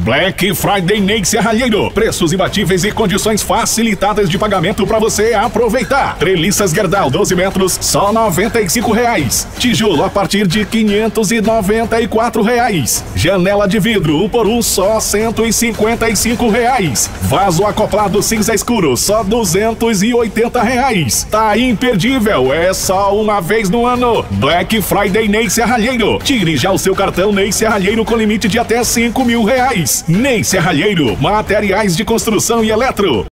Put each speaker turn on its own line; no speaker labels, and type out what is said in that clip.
Black Friday Ney Serralheiro. Preços imbatíveis e condições facilitadas de pagamento para você aproveitar. Treliças Gerdau 12 metros, só 95 reais. Tijolo a partir de 594 reais. Janela de vidro 1 um por 1 um, só 155 reais. Vaso acoplado cinza escuro só 280 reais. Tá imperdível, é só uma vez no ano. Black Friday Ney Serralheiro. Tire já o seu cartão Ney Serralheiro com limite de até 5 mil reais. Ney Serralheiro, materiais de construção e eletro.